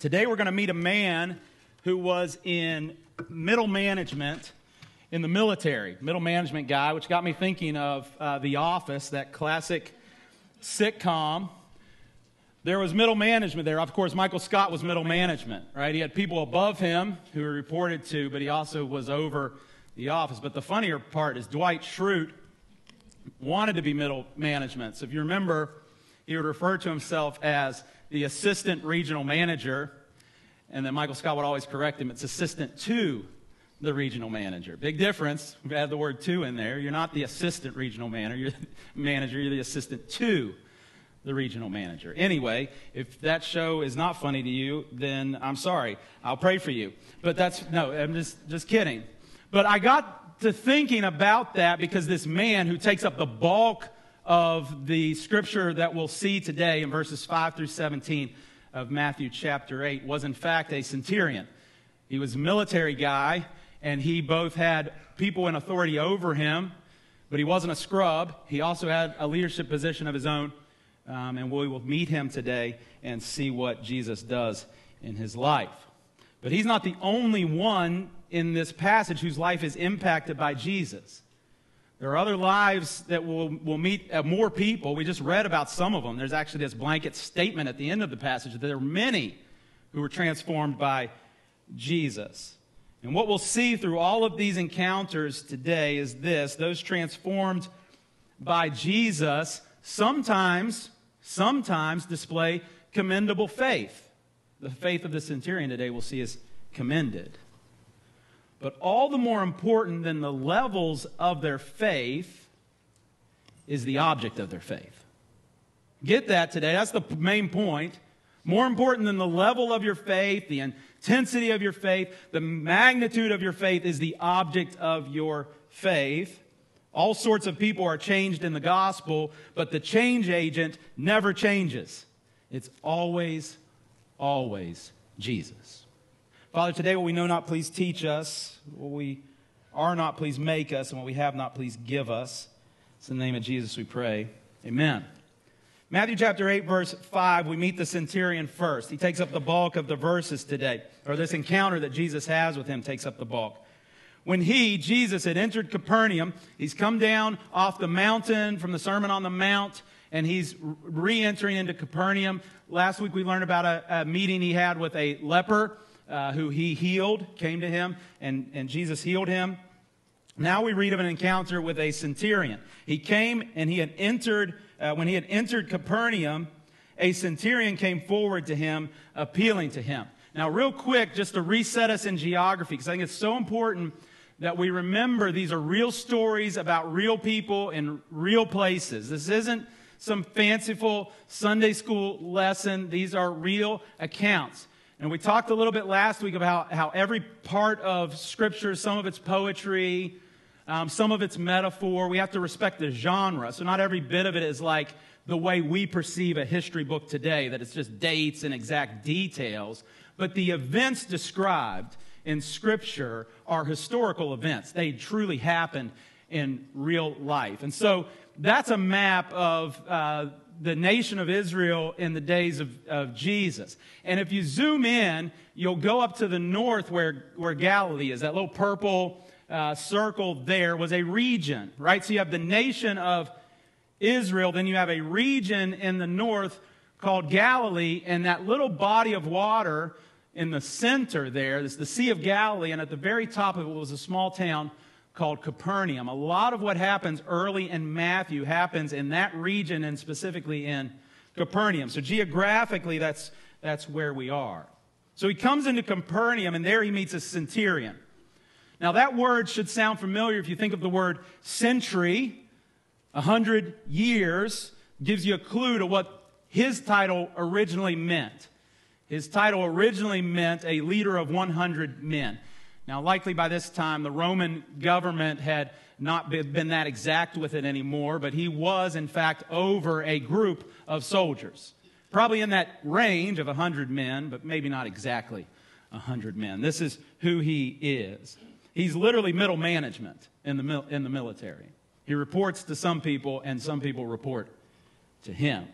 Today we're going to meet a man who was in middle management in the military, middle management guy, which got me thinking of uh, The Office, that classic sitcom. There was middle management there. Of course, Michael Scott was middle management, right? He had people above him who he reported to, but he also was over the office. But the funnier part is Dwight Schrute wanted to be middle management. So if you remember, he would refer to himself as the assistant regional manager, and then Michael Scott would always correct him. It's assistant to the regional manager. Big difference. We have the word to in there. You're not the assistant regional manager. You're the manager. You're the assistant to the regional manager. Anyway, if that show is not funny to you, then I'm sorry. I'll pray for you. But that's no. I'm just just kidding. But I got to thinking about that because this man who takes up the bulk of the scripture that we'll see today in verses 5 through 17 of Matthew chapter 8 was in fact a centurion. He was a military guy, and he both had people in authority over him, but he wasn't a scrub. He also had a leadership position of his own, um, and we will meet him today and see what Jesus does in his life. But he's not the only one in this passage whose life is impacted by Jesus. There are other lives that will, will meet uh, more people. We just read about some of them. There's actually this blanket statement at the end of the passage that there are many who were transformed by Jesus. And what we'll see through all of these encounters today is this those transformed by Jesus sometimes, sometimes display commendable faith. The faith of the centurion today we'll see is commended. But all the more important than the levels of their faith is the object of their faith. Get that today. That's the main point. More important than the level of your faith, the intensity of your faith, the magnitude of your faith is the object of your faith. All sorts of people are changed in the gospel, but the change agent never changes. It's always, always Jesus. Father, today what we know not, please teach us. What we are not, please make us. And what we have not, please give us. It's in the name of Jesus we pray. Amen. Matthew chapter 8, verse 5, we meet the centurion first. He takes up the bulk of the verses today, or this encounter that Jesus has with him takes up the bulk. When he, Jesus, had entered Capernaum, he's come down off the mountain from the Sermon on the Mount, and he's re entering into Capernaum. Last week we learned about a, a meeting he had with a leper uh, who he healed, came to him, and, and Jesus healed him. Now we read of an encounter with a centurion. He came and he had entered, uh, when he had entered Capernaum, a centurion came forward to him, appealing to him. Now, real quick, just to reset us in geography, because I think it's so important that we remember these are real stories about real people in real places. This isn't some fanciful Sunday school lesson. These are real accounts. And we talked a little bit last week about how every part of Scripture, some of it's poetry, um, some of it's metaphor. We have to respect the genre. So not every bit of it is like the way we perceive a history book today, that it's just dates and exact details. But the events described in Scripture are historical events. They truly happened in real life. And so that's a map of uh, the nation of Israel in the days of, of Jesus. And if you zoom in, you'll go up to the north where, where Galilee is. That little purple uh, circle there was a region, right? So you have the nation of Israel, then you have a region in the north called Galilee, and that little body of water in the center there is the Sea of Galilee, and at the very top of it was a small town called Capernaum. A lot of what happens early in Matthew happens in that region and specifically in Capernaum. So geographically, that's, that's where we are. So he comes into Capernaum and there he meets a centurion. Now that word should sound familiar if you think of the word century, a hundred years, gives you a clue to what his title originally meant. His title originally meant a leader of 100 men. Now, likely by this time, the Roman government had not been that exact with it anymore, but he was, in fact, over a group of soldiers. Probably in that range of 100 men, but maybe not exactly 100 men. This is who he is. He's literally middle management in the, in the military. He reports to some people, and some people report to him.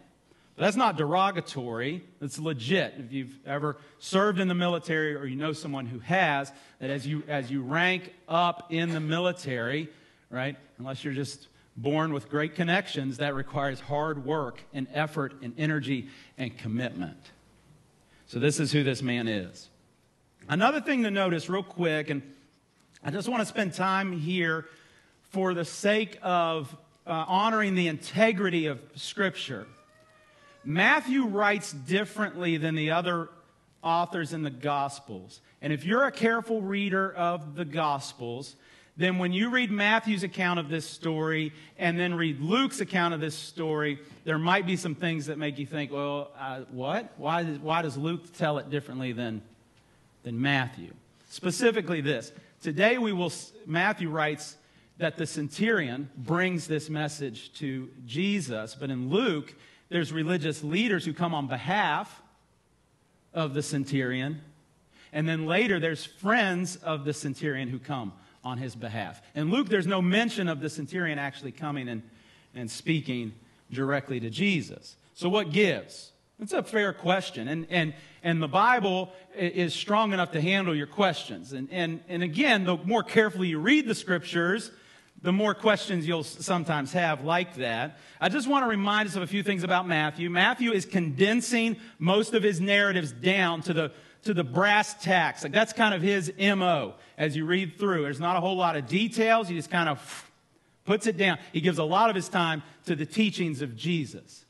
That's not derogatory. That's legit. If you've ever served in the military or you know someone who has, that as you, as you rank up in the military, right, unless you're just born with great connections, that requires hard work and effort and energy and commitment. So, this is who this man is. Another thing to notice, real quick, and I just want to spend time here for the sake of uh, honoring the integrity of Scripture. Matthew writes differently than the other authors in the Gospels. And if you're a careful reader of the Gospels, then when you read Matthew's account of this story and then read Luke's account of this story, there might be some things that make you think, well, uh, what? Why why does Luke tell it differently than, than Matthew? Specifically, this. Today, we will, Matthew writes that the centurion brings this message to Jesus, but in Luke, there's religious leaders who come on behalf of the centurion. And then later, there's friends of the centurion who come on his behalf. In Luke, there's no mention of the centurion actually coming and, and speaking directly to Jesus. So, what gives? That's a fair question. And, and, and the Bible is strong enough to handle your questions. And, and, and again, the more carefully you read the scriptures, the more questions you'll sometimes have like that. I just want to remind us of a few things about Matthew. Matthew is condensing most of his narratives down to the, to the brass tacks. Like that's kind of his MO as you read through. There's not a whole lot of details. He just kind of puts it down. He gives a lot of his time to the teachings of Jesus.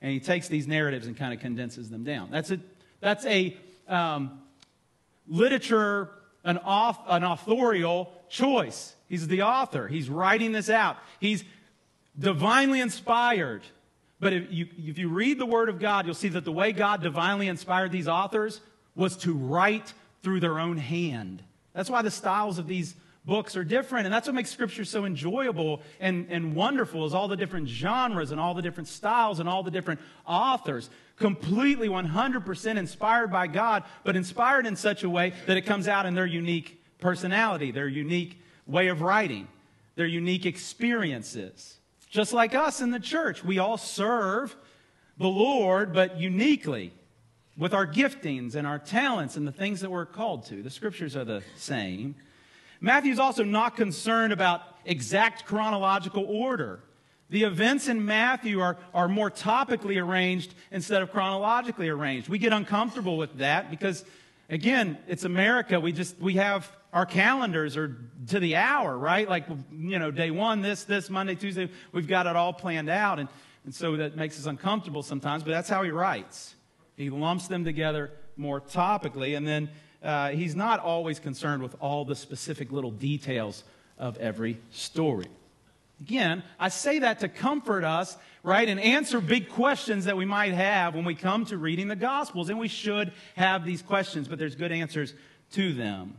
And he takes these narratives and kind of condenses them down. That's a, that's a um, literature, an, off, an authorial choice. He's the author. He's writing this out. He's divinely inspired. But if you, if you read the Word of God, you'll see that the way God divinely inspired these authors was to write through their own hand. That's why the styles of these books are different. And that's what makes Scripture so enjoyable and, and wonderful is all the different genres and all the different styles and all the different authors. Completely 100% inspired by God, but inspired in such a way that it comes out in their unique personality, their unique way of writing, their unique experiences. Just like us in the church, we all serve the Lord, but uniquely with our giftings and our talents and the things that we're called to. The scriptures are the same. Matthew's also not concerned about exact chronological order. The events in Matthew are, are more topically arranged instead of chronologically arranged. We get uncomfortable with that because, again, it's America. We just, we have our calendars are to the hour, right? Like, you know, day one, this, this, Monday, Tuesday, we've got it all planned out. And, and so that makes us uncomfortable sometimes, but that's how he writes. He lumps them together more topically, and then uh, he's not always concerned with all the specific little details of every story. Again, I say that to comfort us, right, and answer big questions that we might have when we come to reading the Gospels. And we should have these questions, but there's good answers to them.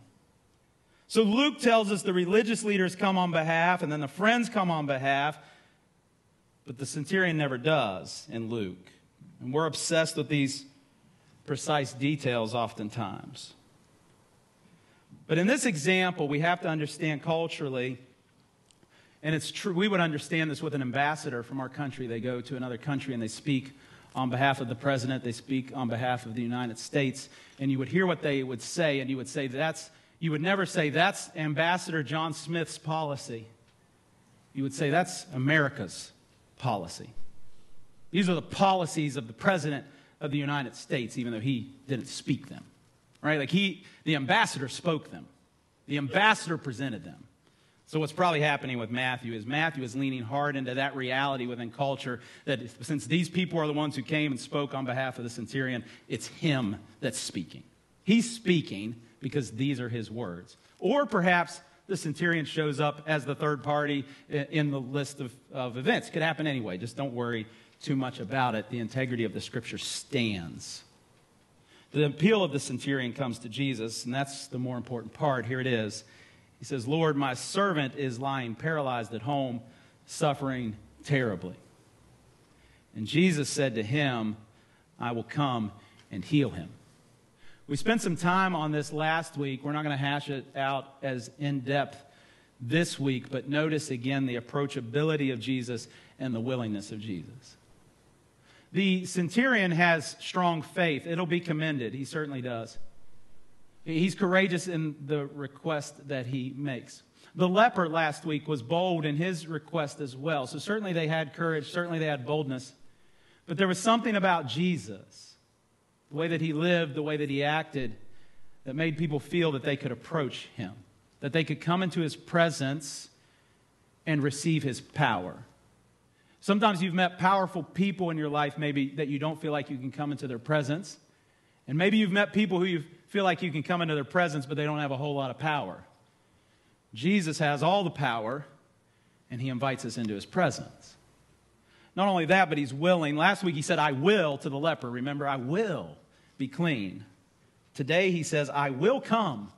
So Luke tells us the religious leaders come on behalf, and then the friends come on behalf, but the centurion never does in Luke. And we're obsessed with these precise details oftentimes. But in this example, we have to understand culturally, and it's true, we would understand this with an ambassador from our country. They go to another country and they speak on behalf of the president, they speak on behalf of the United States, and you would hear what they would say, and you would say, That's you would never say, that's Ambassador John Smith's policy. You would say, that's America's policy. These are the policies of the President of the United States, even though he didn't speak them. Right? Like he, the ambassador spoke them, the ambassador presented them. So, what's probably happening with Matthew is Matthew is leaning hard into that reality within culture that since these people are the ones who came and spoke on behalf of the centurion, it's him that's speaking. He's speaking, because these are his words. Or perhaps the centurion shows up as the third party in the list of, of events. Could happen anyway. Just don't worry too much about it. The integrity of the scripture stands. The appeal of the centurion comes to Jesus, and that's the more important part. Here it is. He says, Lord, my servant is lying paralyzed at home, suffering terribly. And Jesus said to him, I will come and heal him. We spent some time on this last week. We're not going to hash it out as in depth this week, but notice again the approachability of Jesus and the willingness of Jesus. The centurion has strong faith. It'll be commended. He certainly does. He's courageous in the request that he makes. The leper last week was bold in his request as well. So certainly they had courage, certainly they had boldness. But there was something about Jesus, the way that he lived, the way that he acted, that made people feel that they could approach him, that they could come into his presence and receive his power. Sometimes you've met powerful people in your life, maybe that you don't feel like you can come into their presence. And maybe you've met people who you feel like you can come into their presence, but they don't have a whole lot of power. Jesus has all the power, and he invites us into his presence. Not only that, but he's willing. Last week he said, I will to the leper. Remember, I will be clean. Today he says, I will come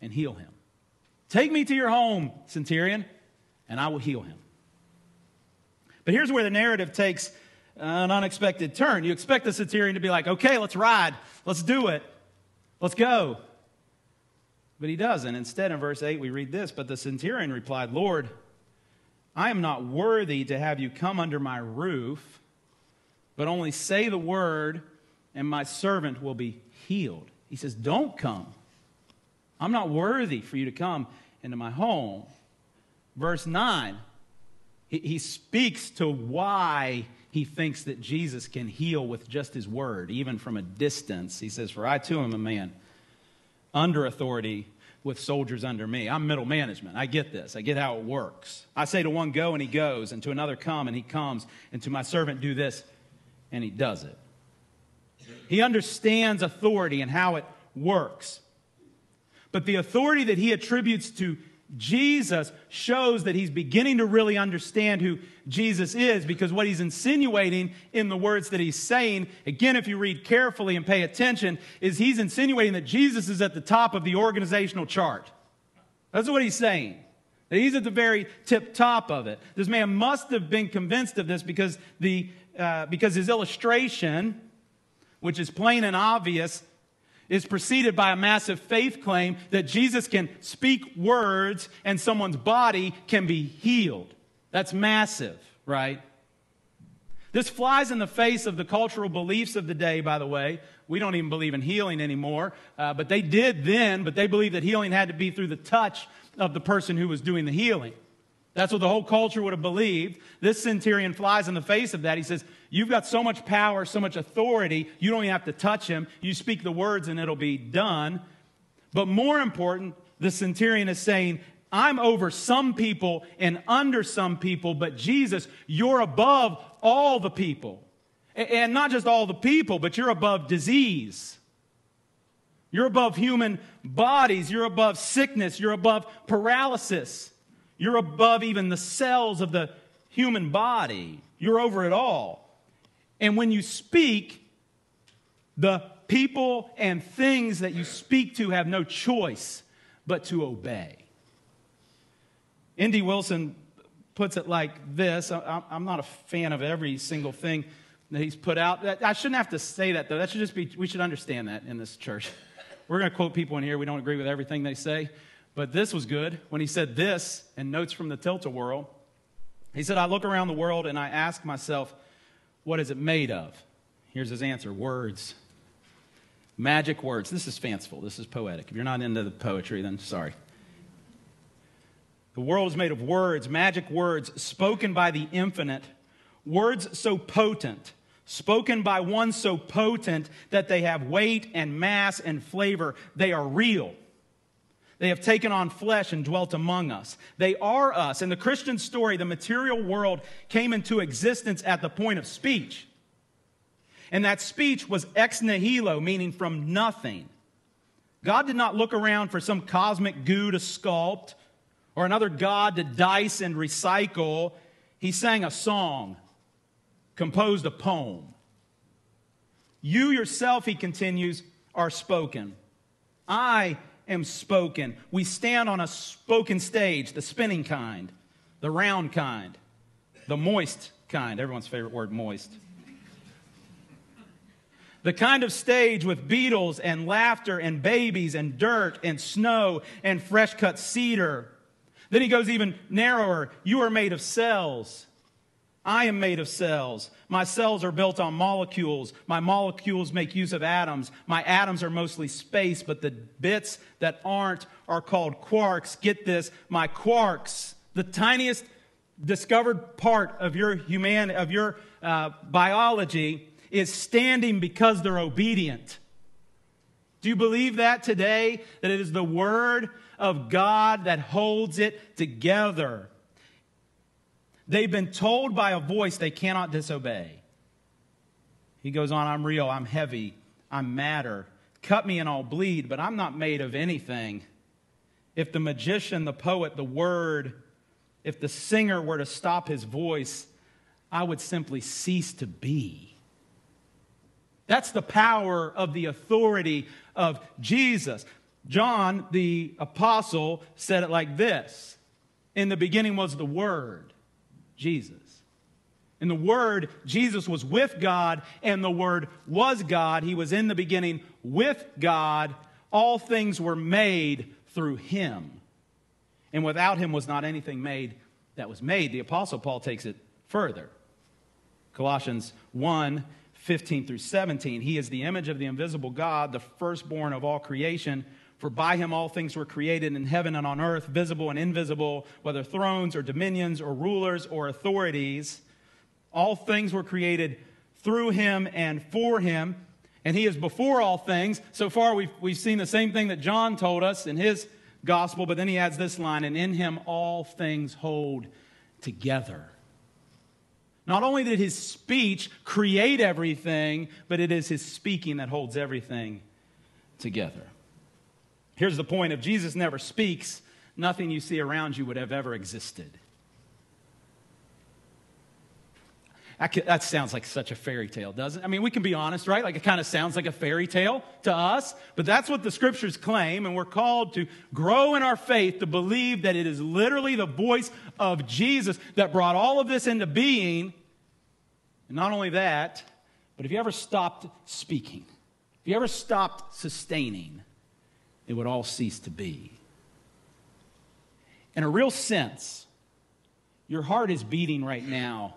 and heal him. Take me to your home, centurion, and I will heal him. But here's where the narrative takes an unexpected turn. You expect the centurion to be like, okay, let's ride, let's do it, let's go. But he doesn't. Instead, in verse 8, we read this But the centurion replied, Lord, I am not worthy to have you come under my roof, but only say the word, and my servant will be healed. He says, Don't come. I'm not worthy for you to come into my home. Verse 9, he, he speaks to why he thinks that Jesus can heal with just his word, even from a distance. He says, For I too am a man under authority with soldiers under me. I'm middle management. I get this. I get how it works. I say to one, go, and he goes, and to another, come, and he comes, and to my servant, do this, and he does it. He understands authority and how it works. But the authority that he attributes to Jesus shows that he's beginning to really understand who Jesus is because what he's insinuating in the words that he's saying, again, if you read carefully and pay attention, is he's insinuating that Jesus is at the top of the organizational chart. That's what he's saying. That he's at the very tip top of it. This man must have been convinced of this because, the, uh, because his illustration, which is plain and obvious, is preceded by a massive faith claim that Jesus can speak words and someone's body can be healed. That's massive, right? This flies in the face of the cultural beliefs of the day, by the way. We don't even believe in healing anymore, uh, but they did then, but they believed that healing had to be through the touch of the person who was doing the healing. That's what the whole culture would have believed. This centurion flies in the face of that. He says, You've got so much power, so much authority, you don't even have to touch him. You speak the words and it'll be done. But more important, the centurion is saying, I'm over some people and under some people, but Jesus, you're above all the people. And not just all the people, but you're above disease. You're above human bodies. You're above sickness. You're above paralysis. You're above even the cells of the human body. You're over it all. And when you speak, the people and things that you speak to have no choice but to obey. N.D. Wilson puts it like this I'm not a fan of every single thing that he's put out. I shouldn't have to say that, though. That should just be, we should understand that in this church. We're going to quote people in here. We don't agree with everything they say. But this was good when he said this in Notes from the Tilt-A-Whirl. He said, I look around the world and I ask myself, what is it made of? Here's his answer words. Magic words. This is fanciful. This is poetic. If you're not into the poetry, then sorry. The world is made of words, magic words spoken by the infinite, words so potent, spoken by one so potent that they have weight and mass and flavor. They are real. They have taken on flesh and dwelt among us. They are us. In the Christian story, the material world came into existence at the point of speech. And that speech was ex nihilo, meaning from nothing. God did not look around for some cosmic goo to sculpt or another God to dice and recycle. He sang a song, composed a poem. You yourself, he continues, are spoken. I am spoken. We stand on a spoken stage, the spinning kind, the round kind, the moist kind. Everyone's favorite word, moist. The kind of stage with beetles and laughter and babies and dirt and snow and fresh cut cedar. Then he goes even narrower. You are made of cells. I am made of cells. My cells are built on molecules. My molecules make use of atoms. My atoms are mostly space, but the bits that aren't are called quarks. Get this, my quarks, the tiniest discovered part of your human of your uh, biology is standing because they're obedient. Do you believe that today? That it is the Word of God that holds it together. They've been told by a voice they cannot disobey. He goes on, I'm real, I'm heavy, I'm matter. Cut me and I'll bleed, but I'm not made of anything. If the magician, the poet, the word, if the singer were to stop his voice, I would simply cease to be. That's the power of the authority of Jesus. John, the apostle, said it like this In the beginning was the Word, Jesus. In the Word, Jesus was with God, and the Word was God. He was in the beginning with God. All things were made through Him. And without Him was not anything made that was made. The Apostle Paul takes it further. Colossians 1 15 through 17. He is the image of the invisible God, the firstborn of all creation. For by him all things were created in heaven and on earth, visible and invisible, whether thrones or dominions or rulers or authorities. All things were created through him and for him. And he is before all things. So far, we've, we've seen the same thing that John told us in his gospel, but then he adds this line, and in him all things hold together. Not only did his speech create everything, but it is his speaking that holds everything together. Here's the point if Jesus never speaks, nothing you see around you would have ever existed. that sounds like such a fairy tale, doesn't it? I mean, we can be honest, right? Like it kind of sounds like a fairy tale to us, but that's what the scriptures claim, and we're called to grow in our faith to believe that it is literally the voice of Jesus that brought all of this into being. And not only that, but if you ever stopped speaking, if you ever stopped sustaining, it would all cease to be. In a real sense, your heart is beating right now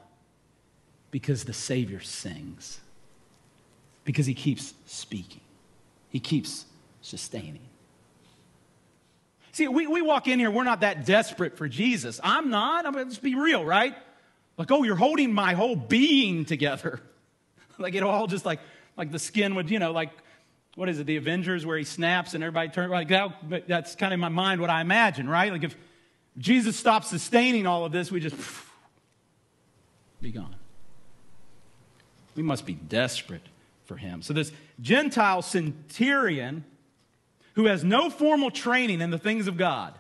because the Savior sings, because he keeps speaking, he keeps sustaining. See, we, we walk in here, we're not that desperate for Jesus. I'm not. I'm, let's be real, right? Like, oh, you're holding my whole being together. like, it all just like, like the skin would, you know, like, what is it, the Avengers where he snaps and everybody turns, like that, that's kind of in my mind what I imagine, right? Like, if Jesus stops sustaining all of this, we just be gone. We must be desperate for him. So, this Gentile centurion who has no formal training in the things of God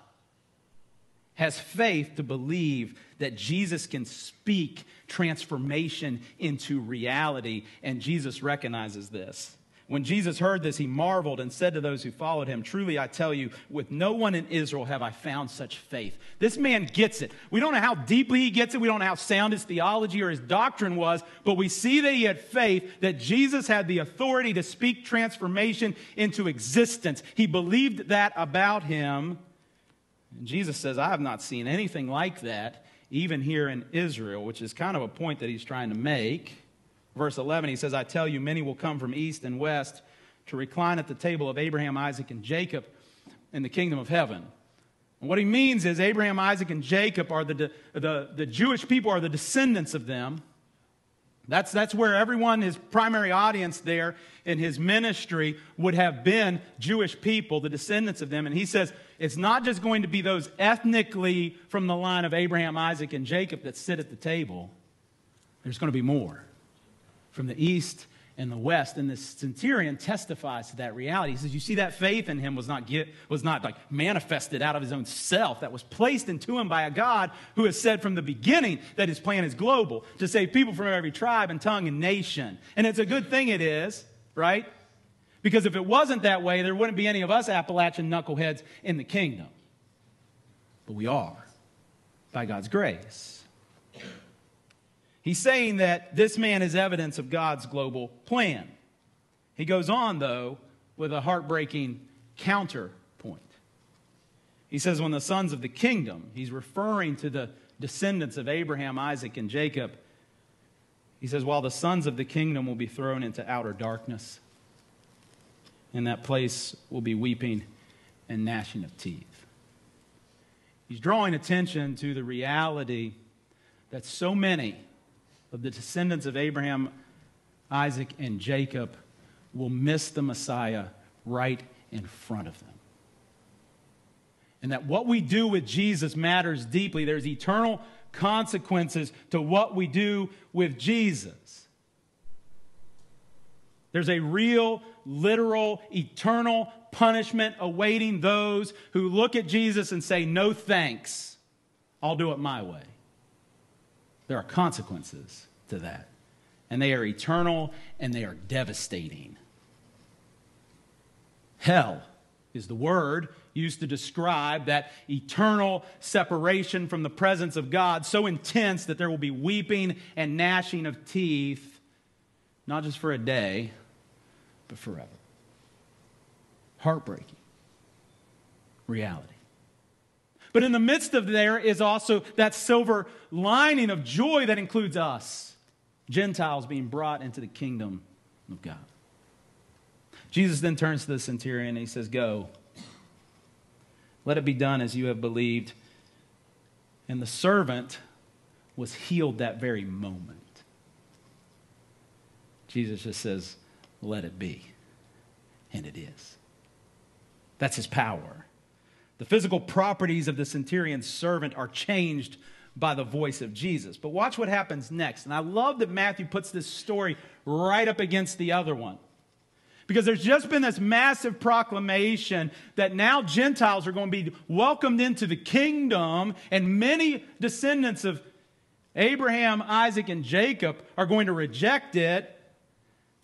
has faith to believe that Jesus can speak transformation into reality, and Jesus recognizes this. When Jesus heard this, he marveled and said to those who followed him, Truly I tell you, with no one in Israel have I found such faith. This man gets it. We don't know how deeply he gets it. We don't know how sound his theology or his doctrine was, but we see that he had faith that Jesus had the authority to speak transformation into existence. He believed that about him. And Jesus says, I have not seen anything like that, even here in Israel, which is kind of a point that he's trying to make. Verse 11, he says, I tell you, many will come from east and west to recline at the table of Abraham, Isaac, and Jacob in the kingdom of heaven. And what he means is Abraham, Isaac, and Jacob are the, the, the Jewish people, are the descendants of them. That's, that's where everyone, his primary audience there in his ministry, would have been Jewish people, the descendants of them. And he says it's not just going to be those ethnically from the line of Abraham, Isaac, and Jacob that sit at the table, there's going to be more from the east and the west. And the centurion testifies to that reality. He says, You see, that faith in him was not, get, was not like manifested out of his own self. That was placed into him by a God who has said from the beginning that his plan is global to save people from every tribe and tongue and nation. And it's a good thing it is, right? Because if it wasn't that way, there wouldn't be any of us Appalachian knuckleheads in the kingdom. But we are by God's grace. He's saying that this man is evidence of God's global plan. He goes on, though, with a heartbreaking counterpoint. He says, When the sons of the kingdom, he's referring to the descendants of Abraham, Isaac, and Jacob, He says, While the sons of the kingdom will be thrown into outer darkness, and that place will be weeping and gnashing of teeth. He's drawing attention to the reality that so many of the descendants of Abraham, Isaac, and Jacob will miss the Messiah right in front of them. And that what we do with Jesus matters deeply. There's eternal consequences to what we do with Jesus. There's a real, literal, eternal punishment awaiting those who look at Jesus and say, No thanks, I'll do it my way. There are consequences to that, and they are eternal and they are devastating. Hell is the word used to describe that eternal separation from the presence of God, so intense that there will be weeping and gnashing of teeth, not just for a day, but forever. Heartbreaking reality. But in the midst of there is also that silver lining of joy that includes us, Gentiles being brought into the kingdom of God. Jesus then turns to the centurion and he says, Go. Let it be done as you have believed. And the servant was healed that very moment. Jesus just says, Let it be. And it is. That's his power. The physical properties of the centurion's servant are changed by the voice of Jesus. But watch what happens next. And I love that Matthew puts this story right up against the other one. Because there's just been this massive proclamation that now Gentiles are going to be welcomed into the kingdom, and many descendants of Abraham, Isaac, and Jacob are going to reject it.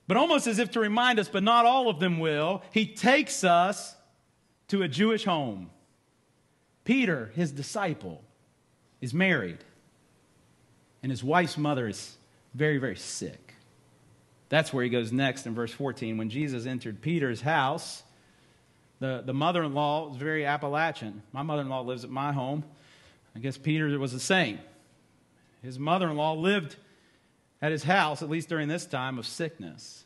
But almost as if to remind us, but not all of them will, he takes us to a Jewish home. Peter, his disciple, is married, and his wife's mother is very, very sick. That's where he goes next in verse 14. When Jesus entered Peter's house, the, the mother in law was very Appalachian. My mother in law lives at my home. I guess Peter was the same. His mother in law lived at his house, at least during this time of sickness.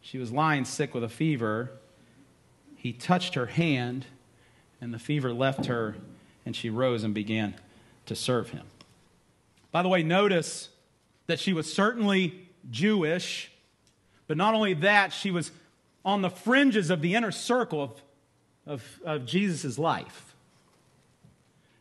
She was lying sick with a fever. He touched her hand, and the fever left her, and she rose and began to serve him. By the way, notice that she was certainly Jewish but not only that, she was on the fringes of the inner circle of, of, of Jesus' life.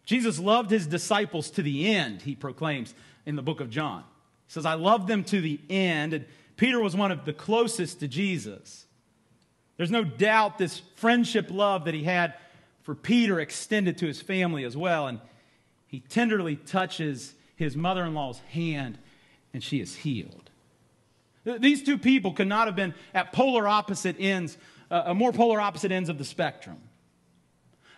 Jesus loved his disciples to the end, he proclaims in the book of John. He says, I love them to the end. And Peter was one of the closest to Jesus. There's no doubt this friendship love that he had for Peter extended to his family as well. And he tenderly touches his mother in law's hand, and she is healed. These two people could not have been at polar opposite ends, uh, more polar opposite ends of the spectrum.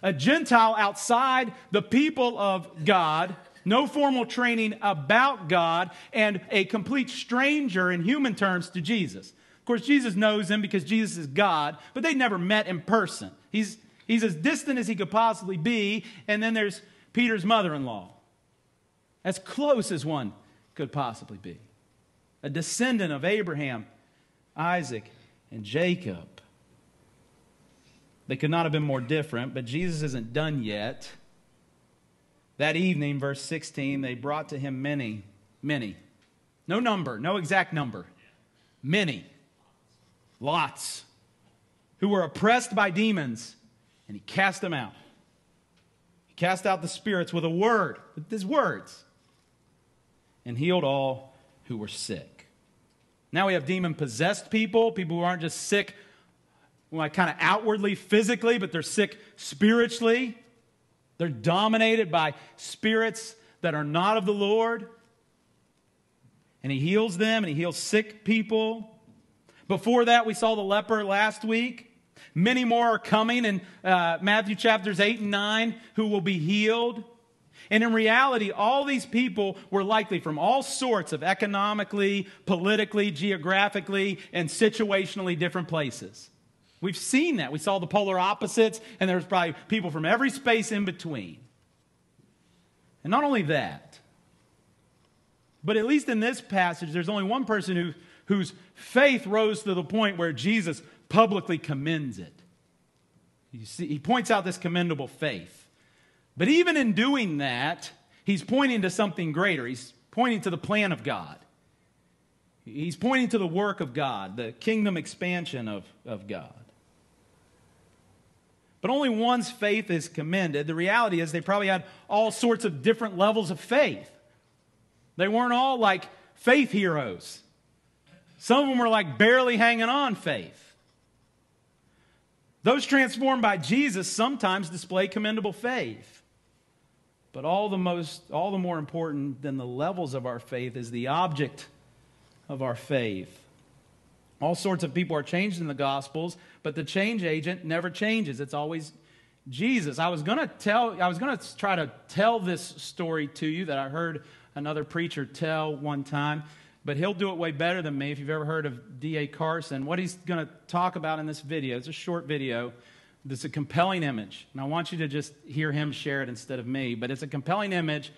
A Gentile outside the people of God, no formal training about God, and a complete stranger in human terms to Jesus. Of course, Jesus knows him because Jesus is God, but they never met in person. He's, he's as distant as he could possibly be, and then there's Peter's mother in law, as close as one could possibly be a descendant of Abraham, Isaac, and Jacob. They could not have been more different, but Jesus isn't done yet. That evening, verse 16, they brought to him many, many. No number, no exact number. Many. Lots. Who were oppressed by demons, and he cast them out. He cast out the spirits with a word, with his words, and healed all who were sick. Now we have demon possessed people, people who aren't just sick like kind of outwardly physically, but they're sick spiritually. They're dominated by spirits that are not of the Lord. And he heals them and he heals sick people. Before that, we saw the leper last week. Many more are coming in uh, Matthew chapters 8 and 9 who will be healed. And in reality, all these people were likely from all sorts of economically, politically, geographically, and situationally different places. We've seen that. We saw the polar opposites, and there's probably people from every space in between. And not only that, But at least in this passage, there's only one person who, whose faith rose to the point where Jesus publicly commends it. See, he points out this commendable faith. But even in doing that, he's pointing to something greater. He's pointing to the plan of God. He's pointing to the work of God, the kingdom expansion of, of God. But only one's faith is commended. The reality is, they probably had all sorts of different levels of faith. They weren't all like faith heroes, some of them were like barely hanging on faith. Those transformed by Jesus sometimes display commendable faith. But all the, most, all the more important than the levels of our faith is the object of our faith. All sorts of people are changed in the Gospels, but the change agent never changes. It's always Jesus. I was going to tell, I was going to try to tell this story to you that I heard another preacher tell one time but he'll do it way better than me if you've ever heard of D.A. Carson. What he's going to talk about in this video, it's a short video, it's a compelling image. And I want you to just hear him share it instead of me. But it's a compelling image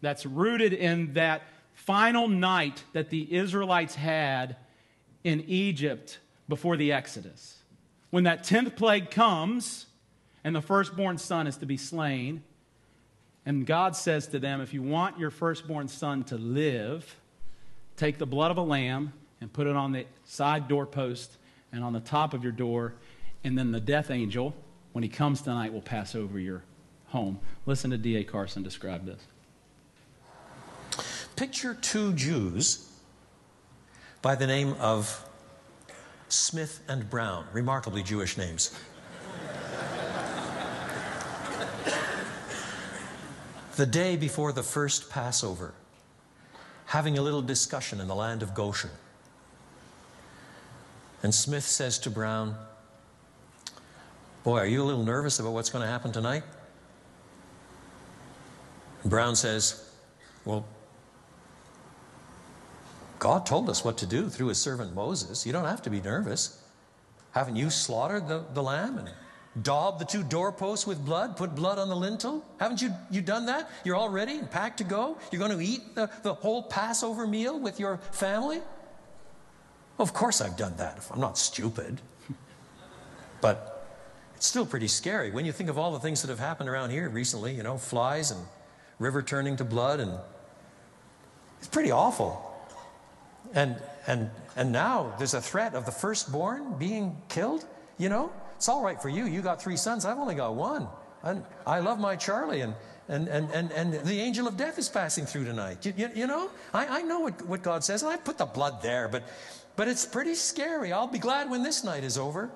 that's rooted in that final night that the Israelites had in Egypt before the Exodus. When that 10th plague comes and the firstborn son is to be slain, and God says to them, If you want your firstborn son to live, take the blood of a lamb and put it on the side doorpost and on the top of your door, and then the death angel, when he comes tonight, will pass over your home. Listen to D.A. Carson describe this. Picture two Jews by the name of Smith and Brown, remarkably Jewish names. the day before the first Passover having a little discussion in the land of Goshen. And Smith says to Brown, Boy, are you a little nervous about what's going to happen tonight? And Brown says, Well, God told us what to do through his servant Moses. You don't have to be nervous. Haven't you slaughtered the, the lamb and daub the two doorposts with blood, put blood on the lintel? Haven't you, you done that? You're all ready and packed to go? You're going to eat the, the whole Passover meal with your family? Of course I've done that. If I'm not stupid. but it's still pretty scary when you think of all the things that have happened around here recently, you know, flies and river turning to blood and it's pretty awful. And and and now there's a threat of the firstborn being killed, you know? It's all right for you. You got three sons. I've only got one. And I love my Charlie. And, and, and, and, and the angel of death is passing through tonight. You, you, you know, I, I know what, what God says. And I put the blood there, but, but it's pretty scary. I'll be glad when this night is over.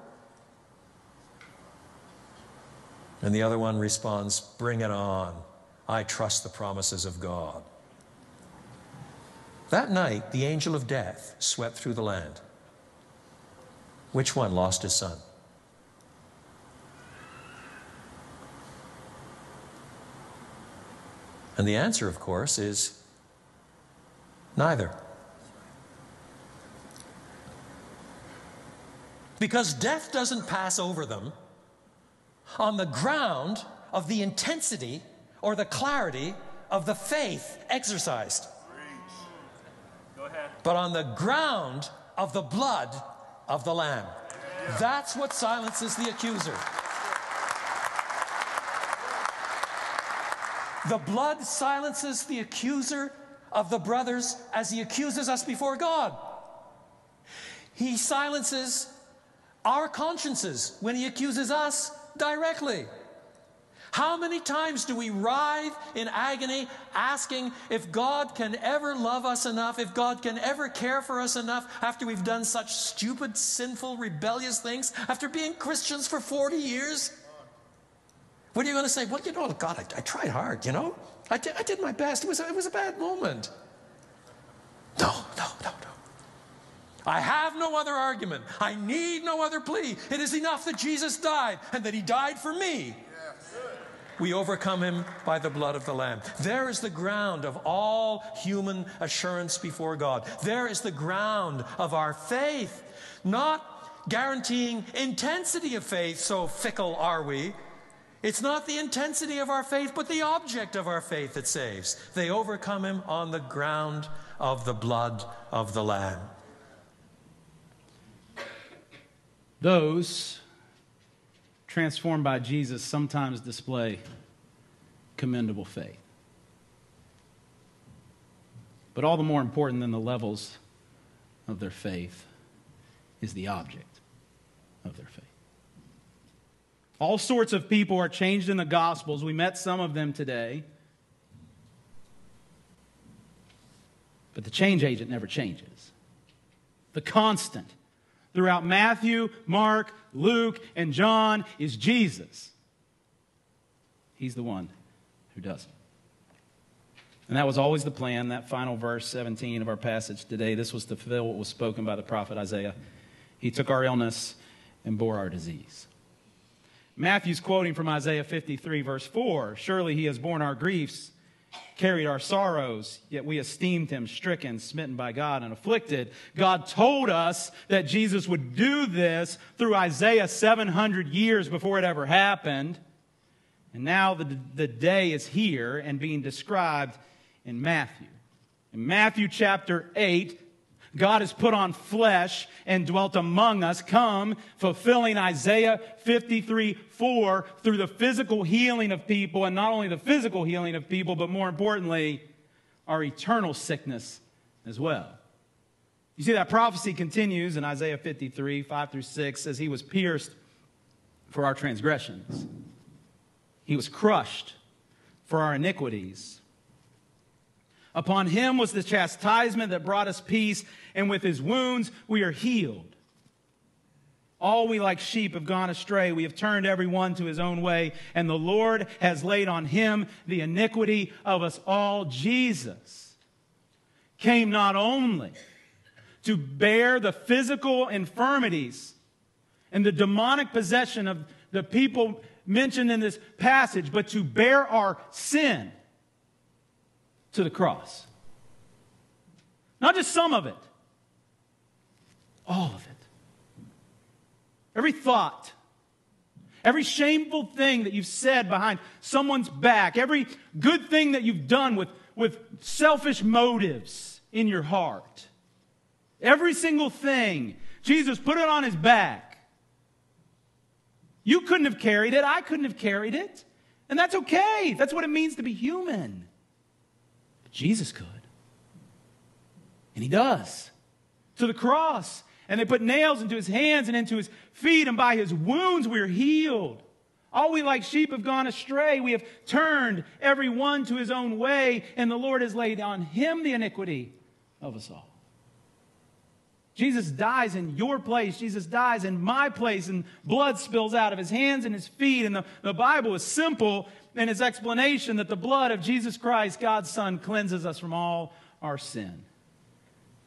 And the other one responds, Bring it on. I trust the promises of God. That night, the angel of death swept through the land. Which one lost his son? And the answer, of course, is neither. Because death doesn't pass over them on the ground of the intensity or the clarity of the faith exercised, but on the ground of the blood of the Lamb. That's what silences the accuser. The blood silences the accuser of the brothers as he accuses us before God. He silences our consciences when he accuses us directly. How many times do we writhe in agony asking if God can ever love us enough, if God can ever care for us enough after we've done such stupid, sinful, rebellious things, after being Christians for 40 years? What are you going to say? Well, you know, God, I, I tried hard, you know? I did, I did my best. It was, a, it was a bad moment. No, no, no, no. I have no other argument. I need no other plea. It is enough that Jesus died and that he died for me. We overcome him by the blood of the Lamb. There is the ground of all human assurance before God. There is the ground of our faith, not guaranteeing intensity of faith, so fickle are we, It's not the intensity of our faith, but the object of our faith that saves. They overcome him on the ground of the blood of the Lamb. Those transformed by Jesus sometimes display commendable faith. But all the more important than the levels of their faith is the object of their faith. All sorts of people are changed in the Gospels. We met some of them today. But the change agent never changes. The constant throughout Matthew, Mark, Luke, and John is Jesus. He's the one who does it. And that was always the plan, that final verse 17 of our passage today. This was to fulfill what was spoken by the prophet Isaiah. He took our illness and bore our disease. Matthew's quoting from Isaiah 53, verse 4 Surely he has borne our griefs, carried our sorrows, yet we esteemed him stricken, smitten by God, and afflicted. God told us that Jesus would do this through Isaiah 700 years before it ever happened. And now the, the day is here and being described in Matthew. In Matthew chapter 8, God has put on flesh and dwelt among us, come, fulfilling Isaiah 53 4 through the physical healing of people, and not only the physical healing of people, but more importantly, our eternal sickness as well. You see, that prophecy continues in Isaiah 53 5 through 6 says, He was pierced for our transgressions, He was crushed for our iniquities. Upon him was the chastisement that brought us peace, and with his wounds we are healed. All we like sheep have gone astray. We have turned every one to his own way, and the Lord has laid on him the iniquity of us all. Jesus came not only to bear the physical infirmities and the demonic possession of the people mentioned in this passage, but to bear our sin to the cross. Not just some of it, all of it. Every thought, every shameful thing that you've said behind someone's back, every good thing that you've done with, with selfish motives in your heart, every single thing, Jesus put it on his back. You couldn't have carried it. I couldn't have carried it. And that's okay. That's what it means to be human. Jesus could. And he does. To the cross. And they put nails into his hands and into his feet, and by his wounds we are healed. All we like sheep have gone astray. We have turned every one to his own way, and the Lord has laid on him the iniquity of us all. Jesus dies in your place. Jesus dies in my place, and blood spills out of his hands and his feet. And the, the Bible is simple in its explanation that the blood of Jesus Christ, God's Son, cleanses us from all our sin.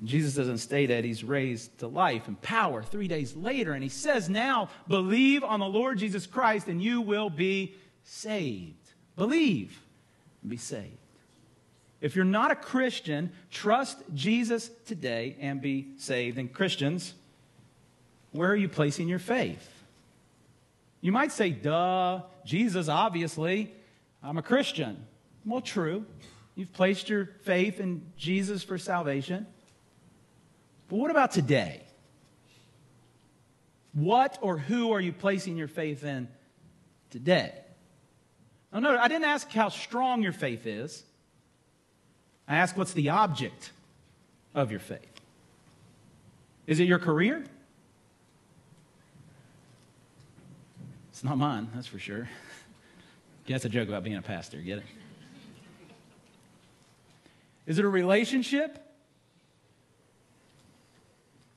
Jesus doesn't stay dead, he's raised to life and power three days later. And he says, Now believe on the Lord Jesus Christ and you will be saved. Believe and be saved. If you're not a Christian, trust Jesus today and be saved. And Christians, where are you placing your faith? You might say, duh, Jesus, obviously. I'm a Christian. Well, true. You've placed your faith in Jesus for salvation. But what about today? What or who are you placing your faith in today? Now, no, I didn't ask how strong your faith is. I ask, what's the object of your faith? Is it your career? It's not mine, that's for sure. That's a joke about being a pastor, get it? Is it a relationship?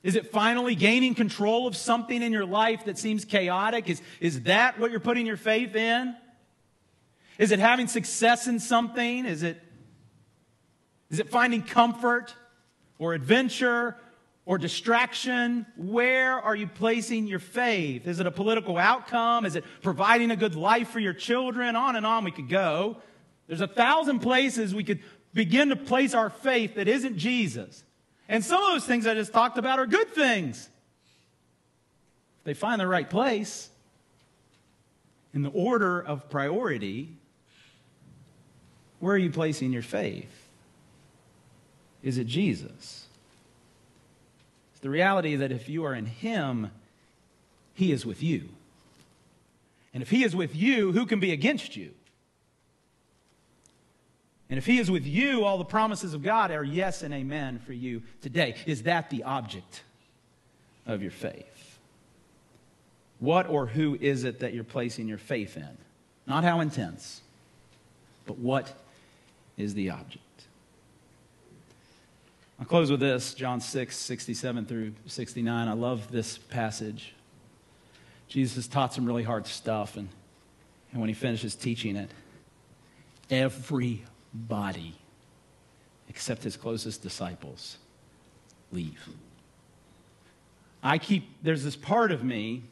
Is it finally gaining control of something in your life that seems chaotic? Is, is that what you're putting your faith in? Is it having success in something? Is it, is it finding comfort or adventure or distraction? Where are you placing your faith? Is it a political outcome? Is it providing a good life for your children? On and on we could go. There's a thousand places we could begin to place our faith that isn't Jesus. And some of those things I just talked about are good things. If they find the right place. in the order of priority, where are you placing your faith? Is it Jesus? It's the reality that if you are in Him, He is with you. And if He is with you, who can be against you? And if He is with you, all the promises of God are yes and amen for you today. Is that the object of your faith? What or who is it that you're placing your faith in? Not how intense, but what is the object? I'll close with this John 6, 67 through 69. I love this passage. Jesus taught some really hard stuff, and, and when he finishes teaching it, everybody except his closest disciples leave. I keep, there's this part of me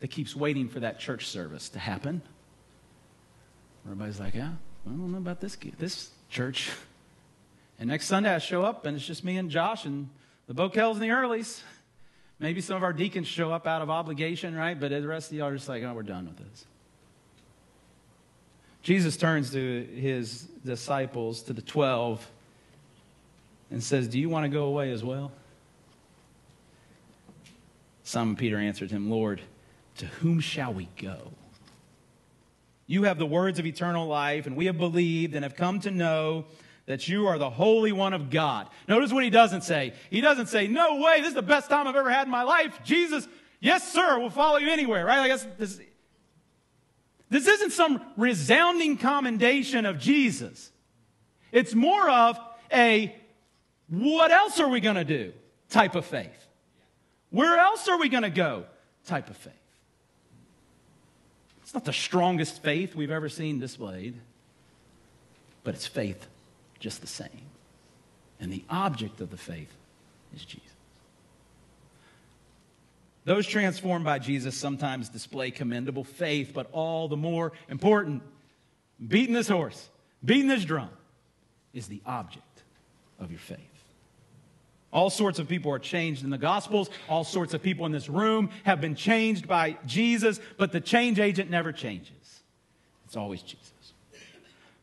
that keeps waiting for that church service to happen. Everybody's like, yeah, I don't know about this, this church. And next Sunday I show up and it's just me and Josh and the Bokells and the Earlies. Maybe some of our deacons show up out of obligation, right? But the rest of y'all are just like, oh, we're done with this. Jesus turns to his disciples, to the 12, and says, Do you want to go away as well? Simon Peter answered him, Lord, to whom shall we go? You have the words of eternal life, and we have believed and have come to know that you are the Holy One of God. Notice what he doesn't say. He doesn't say, No way, this is the best time I've ever had in my life. Jesus, yes, sir, we'll follow you anywhere, right? I guess this, this isn't some resounding commendation of Jesus. It's more of a, what else are we going to do type of faith. Where else are we going to go type of faith. It's not the strongest faith we've ever seen displayed, but it's faith just the same. And the object of the faith is Jesus. Those transformed by Jesus sometimes display commendable faith, but all the more important, beating this horse, beating this drum, is the object of your faith. All sorts of people are changed in the Gospels. All sorts of people in this room have been changed by Jesus, but the change agent never changes. It's always Jesus.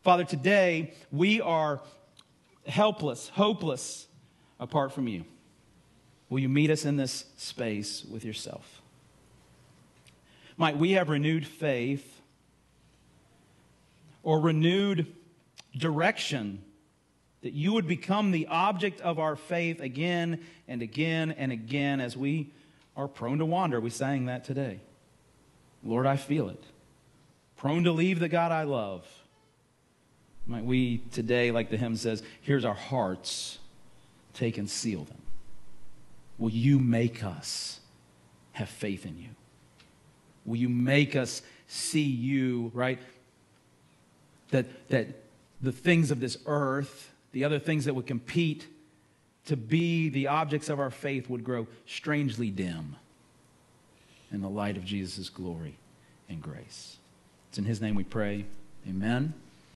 Father, today we are helpless, hopeless apart from you. Will you meet us in this space with yourself? Might we have renewed faith or renewed direction that you would become the object of our faith again and again and again as we are prone to wander. We sang that today. Lord, I feel it. Prone to leave the God I love. Might we today, like the hymn says, here's our hearts, take and seal them. Will you make us have faith in you? Will you make us see you, right? That, that the things of this earth the other things that would compete to be the objects of our faith would grow strangely dim in the light of Jesus' glory and grace. It's in His name we pray. Amen.